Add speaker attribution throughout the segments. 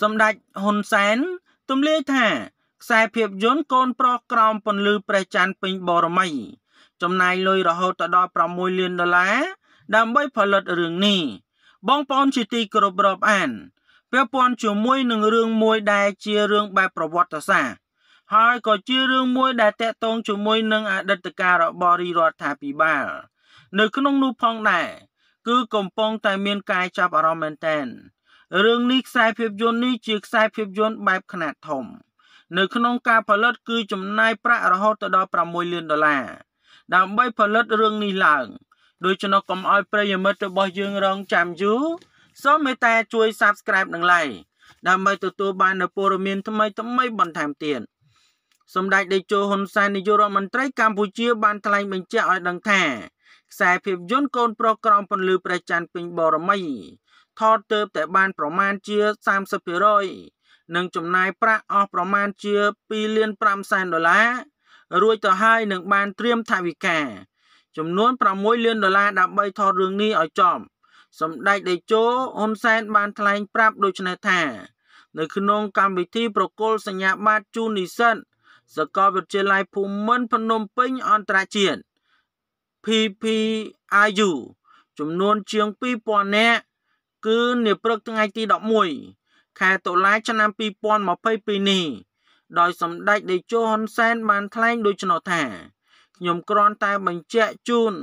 Speaker 1: សម្ដេចហ៊ុនសែនទម្លាយថាខ្សែភាពយន្តកូនប្រុសក្រោមពន្លឺព្រះច័ន្ទពេញបរមីចំណាយលុយរហូតដល់6លានដុល្លារដើម្បីផលិតរឿងនេះបងប្អូនជាទីគោរពរាប់អានពាក់ព័ន្ធជាមួយនឹងរឿងមួយដែលជារឿងបែបប្រវត្តិសាស្ត្រហើយក៏ជារឿងមួយដែលតកតងជាមួយនឹងអតីតកាលរបស់រាជរដ្ឋាភិបាលនៅក្នុងនោះផងដែរគឺកំពុងតែមានការចាប់អារម្មណ៍មែនទែន រឿងនេះខ្សែភាពយន្តនេះជាខ្សែភាពយន្តបែបខ្នាតធំ នៅក្នុងការផលិតគឺចំណាយប្រាក់រហូតដល់6លានដុល្លារដើម្បីផលិតរឿងនេះឡើងដូច្នោះកុំឲ្យប្រិយមិត្តរបស់យើងរងចាំយូរសូមមេត្តាជួយ Subscribe និង Like ដើម្បីទទួលបាននូវព័ត៌មានថ្មីថ្មីបន្ថែមទៀតសម្ដេចតេជោហ៊ុនសែននាយករដ្ឋមន្ត្រីកម្ពុជាបានថ្លែងបញ្ជាក់ឲ្យដឹងថា ខ្សែភាពយន្តកូនប្រុសក្រោមពន្លឺព្រះច័ន្ទពេញបរមី ថតទៅតែបានប្រមាណជា30%និងចំណាយប្រាក់អស់ប្រមាណជា2លាន5សែនដុល្លាររួចទៅហើយនឹងបានត្រៀមថវិកាចំនួន6លានដុល្លារដើម្បីថតរឿងនេះឲ្យចប់សម្ដេចតេជោហ៊ុនសែនបានថ្លែងប្រាប់ដូចនេះថា នៅក្នុងកម្មវិធីប្រគល់សញ្ញាបត្រជូននិស្សិតសាកលវិទ្យាល័យភូមិន្ទភ្នំពេញអន្តរជាតិ PPIU ចំនួនជាង2000នាក់គឺនាព្រឹកថ្ងៃទី11ខែតុលាឆ្នាំ2022នេះដោយសម្ដេចតេជោហ៊ុនសែនបានថ្លែងដូចនោះថាខ្ញុំគ្រាន់តែបញ្ជាក់ជូន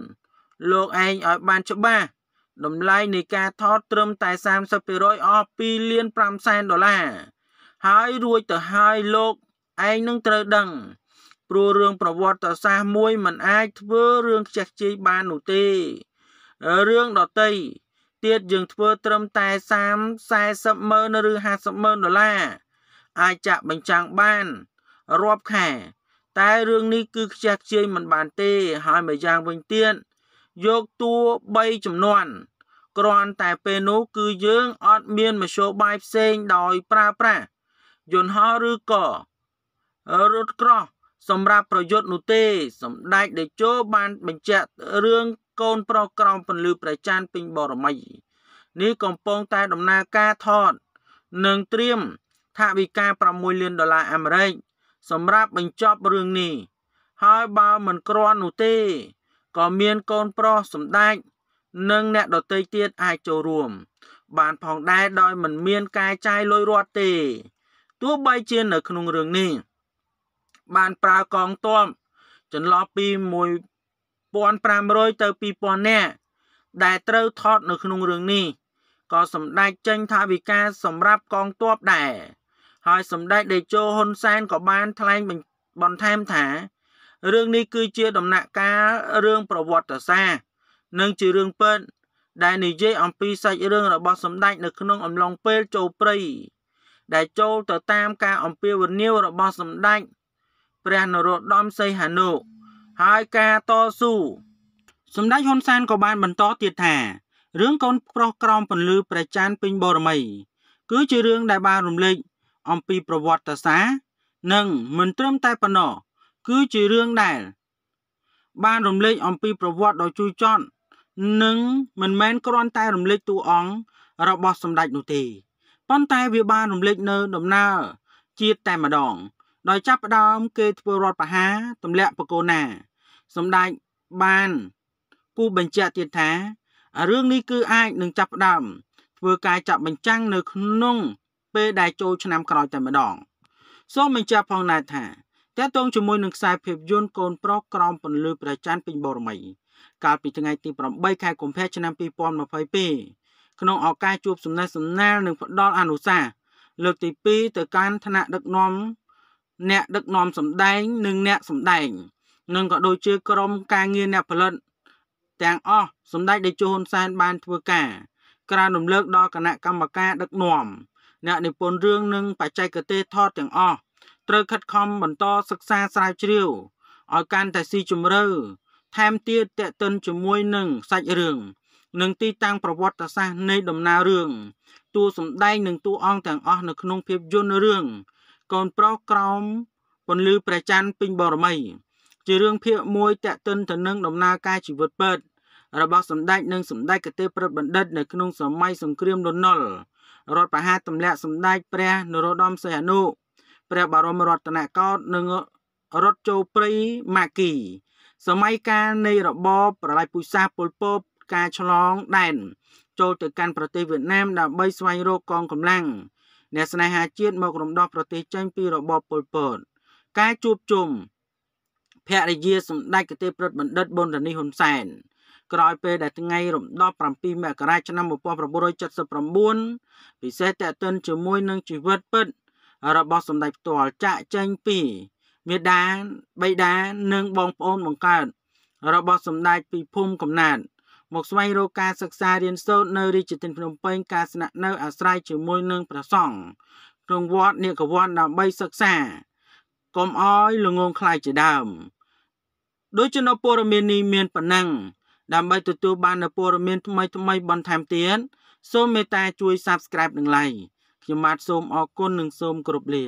Speaker 1: លោកឯងឲ្យបានច្បាស់តម្លៃនៃការថតត្រឹមតែ30%អស់2លាន5សែនដុល្លារហើយរួចទៅហើយលោកឯងនឹងត្រូវដឹង ព្រោះរឿងប្រវត្តិសាស្ត្រមួយมันអាចធ្វើរឿងខ្ជះខ្ជាយបាននោះទេរឿងដតីទៀតយើងធ្វើត្រឹមតែ30 40ម៉ឺនឬ50ម៉ឺនដុល្លារអាចចាក់បញ្ចាំងបានរាប់ខែតែរឿងនេះគឺខ្ជះខ្ជាយមិនបានទេហើយម្យ៉ាងវិញទៀតយកតួ3ចំនួនគ្រាន់តែពេលនោះគឺយើងអត់មានមធ្យោបាយផ្សេងដោយប្រើប្រាស់យន្តហោះឬក៏រថក្រោះ សម្រាប់ប្រយុទ្ធនោះទេ សម្ដេចតេជោបានបញ្ជាក់រឿងកូនប្រុសក្រោមពន្លឺព្រះច័ន្ទពេញបរមីនេះកំពុងតែដំណើរការថតនិងត្រៀមថវិកា6លានដុល្លារអាមេរិកសម្រាប់បញ្ចប់រឿងនេះ ហើយបើមិនគ្រាន់នោះទេក៏មានកូនប្រុសសម្ដេចនិងអ្នកដទៃទៀតអាចចូលរួម បានផងដែរដោយមិនមានការចាយលុយរត់ទេទោះបីជានៅក្នុងរឿងនេះ បានប្រើកងទ័ពចន្លោះពី1500ទៅ2000នាក់ដែលត្រូវថតនៅក្នុងរឿងនេះក៏សម្ដេចចេញថាវិការសម្រាប់កងទ័ពដែរហើយសម្ដេចតេជោហ៊ុនសែនក៏បានថ្លែងបន្ថែមថារឿងនេះគឺជាដំណាក់កាលរឿងប្រវត្តិសាស្ត្រនិងជារឿងពិតដែលនិយាយអំពីសាច់រឿងរបស់សម្ដេចនៅក្នុងអំឡុងពេលចូលព្រៃដែលចូលទៅតាមការអំពាវនាវរបស់សម្ដេច ព្រះនរោត្តមសីហនុហើយការតស៊ូសម្ដេចហ៊ុនសែនក៏បានបន្តទៀតថារឿងកូនប្រុសក្រោមពន្លឺព្រះច័ន្ទពេញបរមីគឺជារឿងដែលបានរំលេចអំពីប្រវត្តិសាស្ត្រនិងមិនត្រឹមតែប៉ុណ្ណោះគឺជារឿងដែលបានរំលេចអំពីប្រវត្តិដ៏ជូរចត់និងមិនមែនគ្រាន់តែរំលេចតួអង្គរបស់សម្ដេចនោះទេប៉ុន្តែវាបានរំលេចនៅដំណើរជាតិតែម្ដង ដោយចាប់ផ្ដើមគេធ្វើរដ្ឋប្រហារទម្លាក់បកូណាសម្ដេចបានគូបញ្ជាក់ទៀតថារឿងនេះគឺអាចនឹងចាប់ផ្ដើមធ្វើការចាក់បញ្ចាំងនៅក្នុងពេលដែលចូលឆ្នាំក្រោយតែម្ដងសូមបញ្ជាក់ផងដែរថាតើតងជាមួយនឹងខ្សែភាពយន្តកូនប្រុសក្រោមពន្លឺព្រះច័ន្ទពេញបរមី កាលពីថ្ងៃទី8ខែកុម្ភៈឆ្នាំ2022ក្នុងឱកាសជួបសំណេះសំណាលនិងផ្ដល់អនុសាសន៍លើកទី2ទៅកាន់ឋានៈដឹកនាំ អ្នកដឹកនាំសម្ដែងនិងអ្នកសម្ដែងនិងក៏ដូចជាក្រុមការងារអ្នកផលិតទាំងអស់សម្ដេចតេជោហ៊ុនសែនបានធ្វើការក្រានរំលើកដល់គណៈកម្មការដឹកនាំអ្នកនិពន្ធរឿងនិងបច្ចេកទេសថតទាំងអស់ត្រូវខិតខំបន្តសិក្សាស្រាវជ្រាវឲ្យកាន់តែស៊ីជម្រៅថែមទៀតតេតិនជាមួយនឹងសាច់រឿងនិងទីតាំងប្រវត្តិសាស្ត្រនៃដំណើររឿងតួសម្ដែងនិងតួអង្គទាំងអស់នៅក្នុងភាពយន្តរឿង កូនប្រុសក្រោមពន្លឺព្រះច័ន្ទពេញបរមី ជារឿងភាគមួយតេតិនទៅនឹងដំណើរការជីវិតពិតរបស់សម្ដេចនិងសម្ដេចកទេព្រឹទ្ធបណ្ឌិតនៅក្នុងសម័យសង្គ្រាមលន់នល់រដ្ឋប្រហារទម្លាក់សម្ដេចព្រះនរោត្តមសីហនុព្រះបរមរតនកោដ្ឋនិងរត់ចូលព្រៃម៉ាគី សម័យកាលនៃរបបប្រល័យពូជសាសន៍ប៉ុលពតការឆ្លងដែនចូលទៅកាន់ប្រទេសវៀតណាមដើម្បីស្វែងរកកងកម្លាំង អ្នកស្នេហាជាតិមករំដោះប្រទេសចេញពីរបបប៉ុលពតការជួបជុំភរិយាសម្ដេចកទេព្រឹទ្ធបណ្ឌិតប៊ុនរនីហ៊ុនសែនក្រោយពេលដែលថ្ងៃរំដោះ7មករាឆ្នាំ1979ពិសេសតេតិនជាមួយនឹងជីវិតពិតរបស់សម្ដេចផ្ទាល់ចាក់ចែងពីមេដាបៃតានិងបងប្អូនបង្កើតរបស់សម្ដេចពីភូមិកំណាត មកស្វែងរកការសិក្សារៀនសូត្រនៅរាជធានីភ្នំពេញការស្នាក់នៅអាស្រ័យជាមួយនឹងព្រះសង្ឃក្នុងវត្តនេកវ័នដើម្បីសិក្សាកុំអោយល្ងងខ្លាយជាដើមដោយចំណព័ត៌មាននេះមានប៉ុណ្ណឹងដើម្បីទទួលបាននូវព័ត៌មានថ្មីថ្មីបន្ថែមទៀតសូមមេត្តាជួយ Subscribe និង Like ខ្ញុំបាទសូមអរគុណនិងសូមគោរពលា